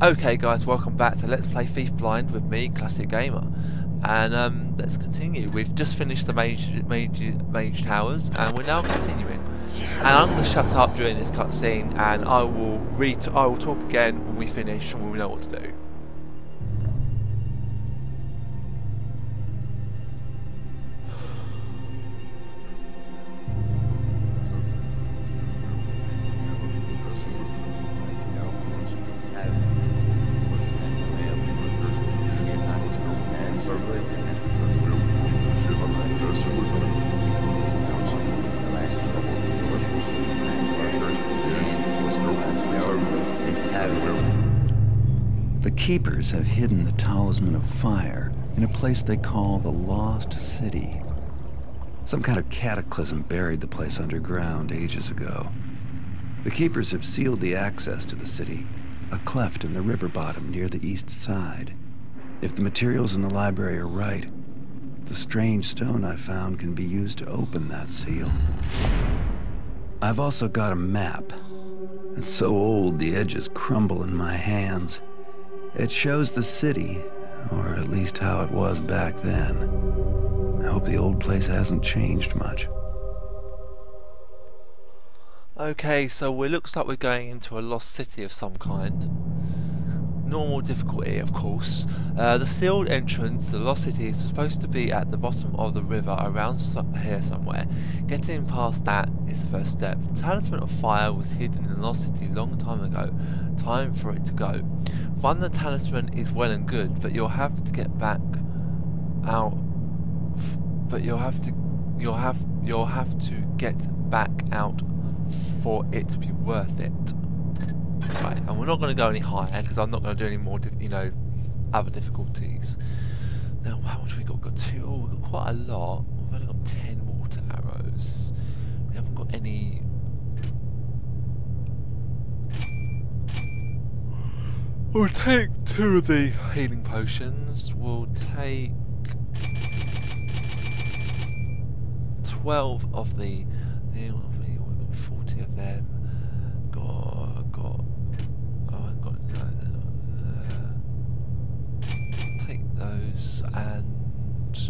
Okay guys, welcome back to Let's Play Thief Blind with me, Classic Gamer. And um, let's continue. We've just finished the Mage, Mage, Mage Towers and we're now continuing. And I'm going to shut up during this cutscene and I will read. I will talk again when we finish and when we know what to do. Keepers have hidden the Talisman of Fire in a place they call the Lost City. Some kind of cataclysm buried the place underground ages ago. The Keepers have sealed the access to the city, a cleft in the river bottom near the east side. If the materials in the library are right, the strange stone I found can be used to open that seal. I've also got a map. It's so old the edges crumble in my hands. It shows the city, or at least how it was back then. I hope the old place hasn't changed much. Okay, so it looks like we're going into a lost city of some kind. Normal difficulty, of course. Uh, the sealed entrance to the lost city is supposed to be at the bottom of the river around so here somewhere. Getting past that is the first step. The talisman of fire was hidden in the lost city long time ago. Time for it to go. Find the talisman is well and good, but you'll have to get back out. But you'll have to, you'll have, you'll have to get back out for it to be worth it. Right, and we're not going to go any higher because I'm not going to do any more, you know, other difficulties. Now, how much we got? Got two. Oh, we've got quite a lot. We've only got ten water arrows. We haven't got any. We'll take two of the healing potions. We'll take twelve of the. We've forty of them. Got got. Oh, I got. Uh, take those and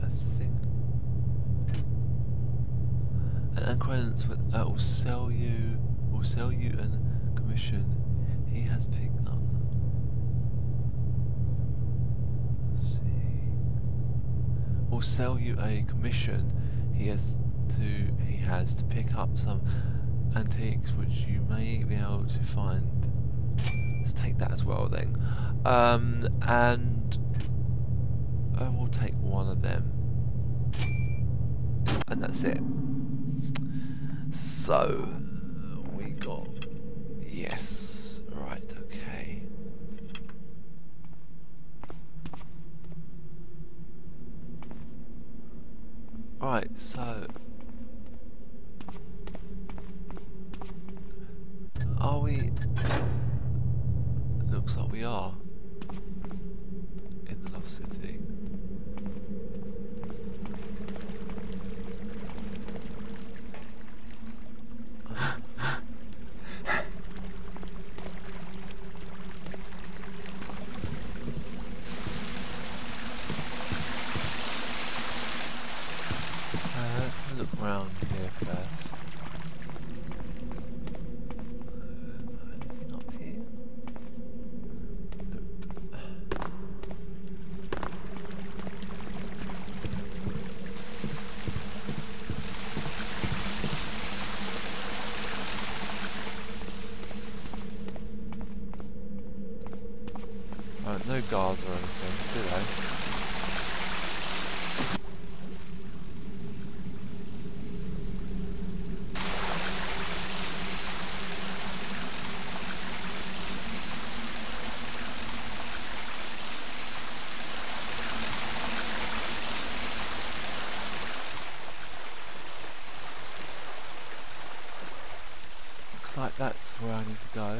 I think an acquaintance with uh, will sell you will sell you an commission. He has picked up. Let's see. Will sell you a commission. He has to he has to pick up some antiques which you may be able to find. Let's take that as well then. Um, and I will take one of them. And that's it. So we got yes. Right, okay. Right, so Are we? Looks like we are in the lost city. Uh, let's have a look around here first. Anything up here? Nope. Right, no guards or anything, do they? Looks like that's where I need to go.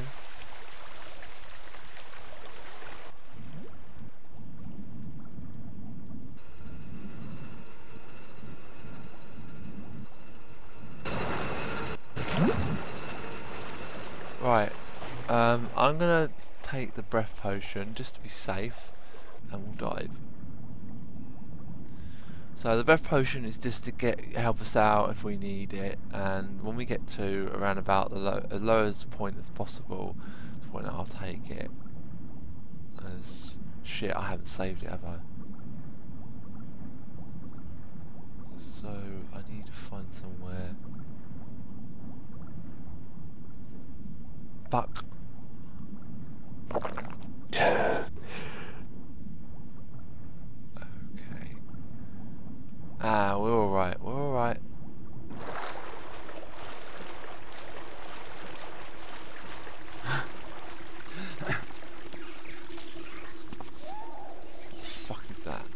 Right. Um, I'm gonna take the breath potion just to be safe, and we'll dive. So the breath potion is just to get help us out if we need it, and when we get to around about the low, lowest point as possible, that's when I'll take it. As shit, I haven't saved it, have I? So I need to find somewhere. Fuck. Okay. Ah, we're alright, we're alright. fuck is that?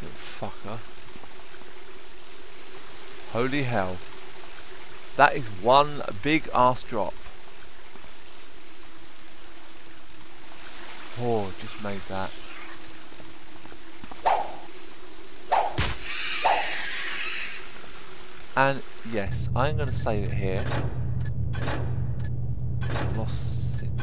Little fucker. Holy hell. That is one big ass drop. Oh, just made that. And yes, I'm going to save it here. Lost City.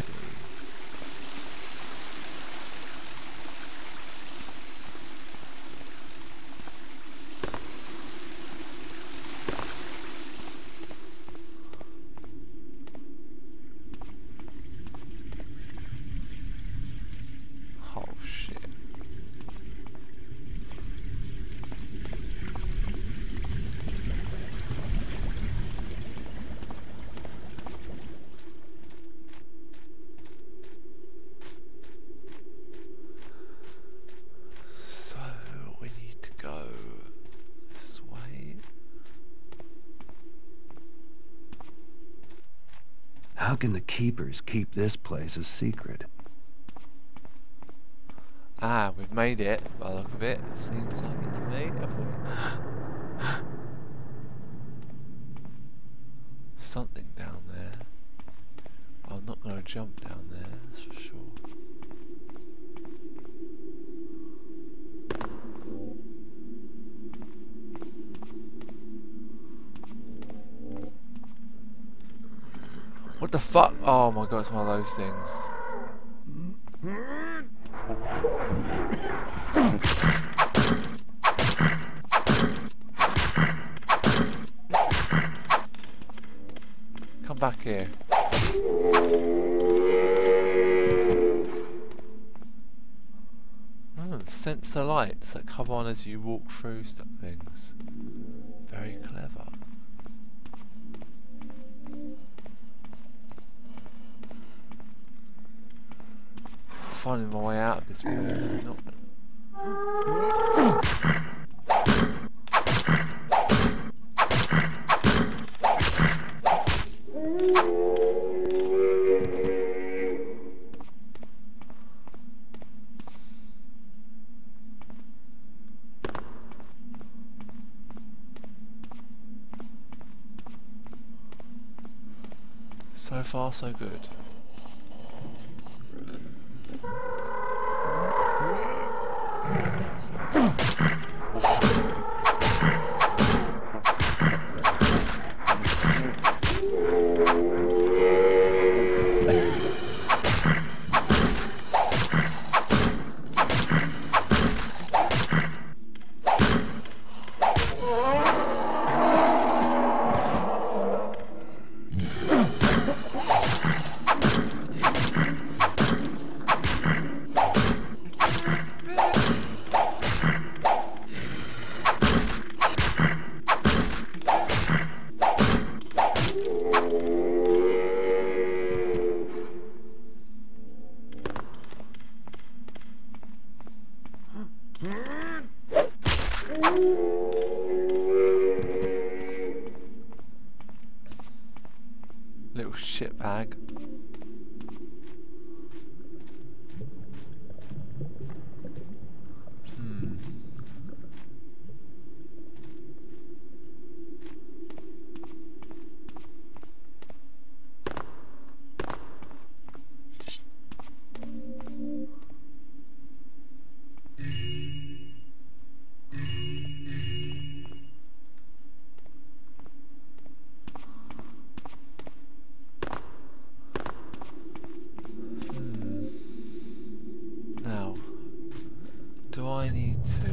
Oh shit. So we need to go this way. How can the keepers keep this place a secret? Ah, we've made it by the look of it. It seems like it to me. Something down there. I'm not going to jump down there, that's for sure. What the fuck? Oh my god, it's one of those things. Come back here. Hmm, Sensor lights that come on as you walk through things. Finding my way out of this place. Not so far, so good. Little I need to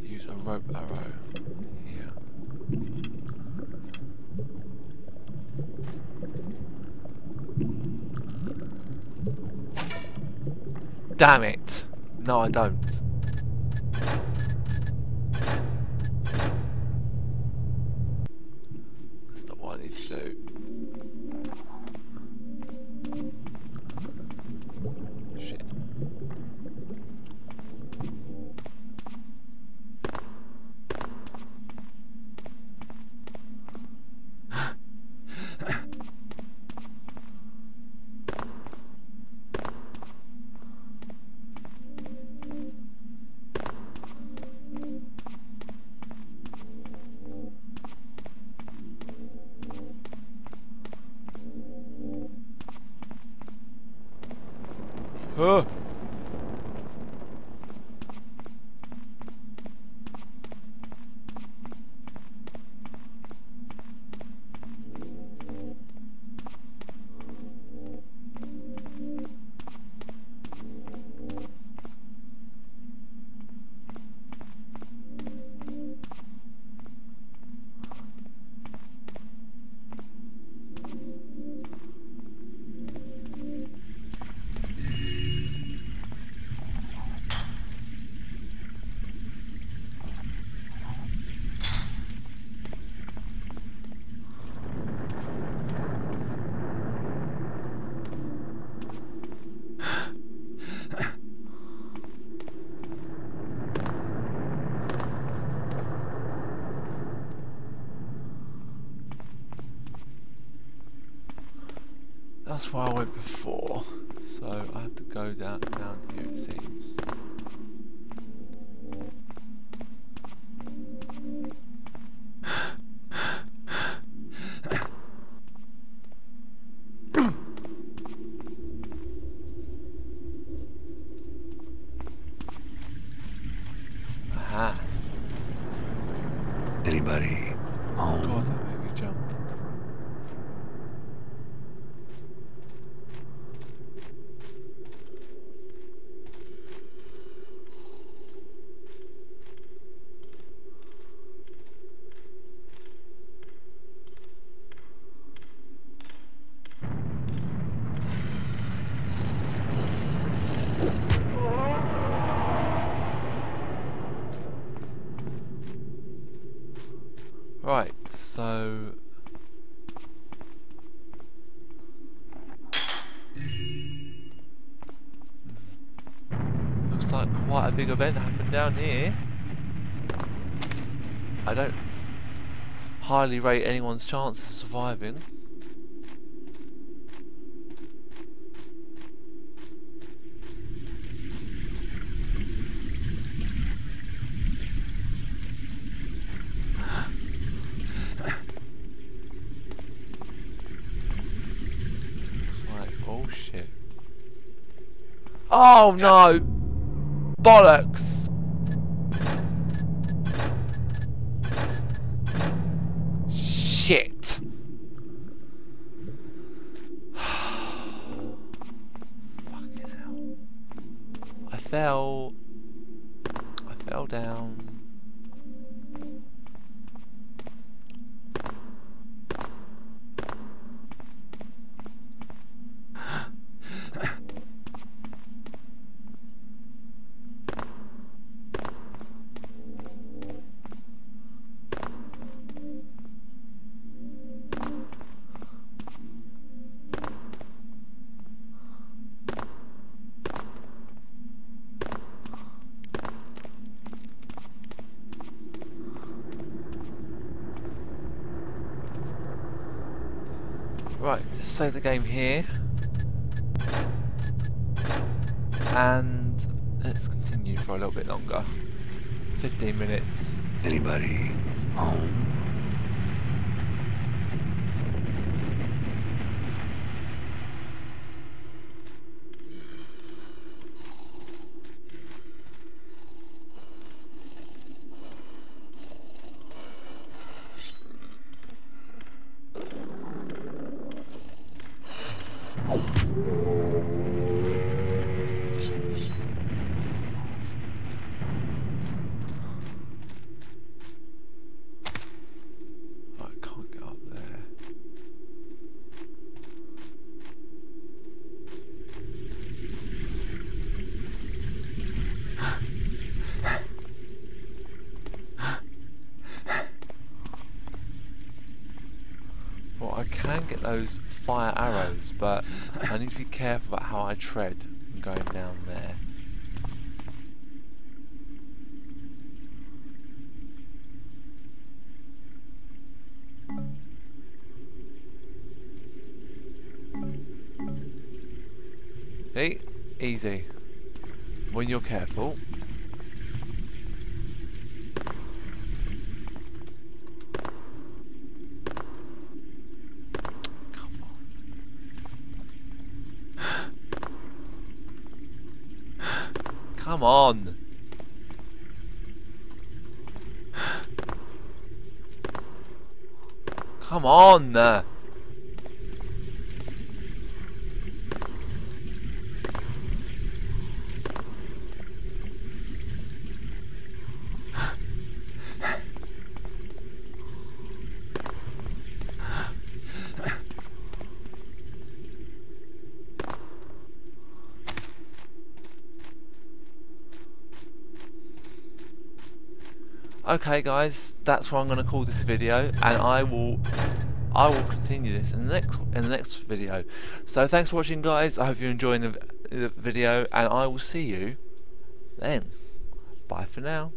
use a rope arrow here. Damn it! No, I don't. That's not what I need to do. 啊 That's where I went before, so I have to go down down here it seems. Aha. Anybody home? God, that made me jump. Right, so looks like quite a big event happened down here. I don't highly rate anyone's chance of surviving. It's like, oh shit. Oh no! Bollocks! Shit! Fucking hell. I fell. I fell down. Right, let's save the game here. And let's continue for a little bit longer. 15 minutes. Anybody home? Get those fire arrows, but I need to be careful about how I tread going down there. Hey, easy. When you're careful. Come on. Come on. Okay guys, that's where I'm going to call this video and I will I will continue this in the next in the next video. So thanks for watching guys, I hope you're enjoying the, the video and I will see you then. Bye for now.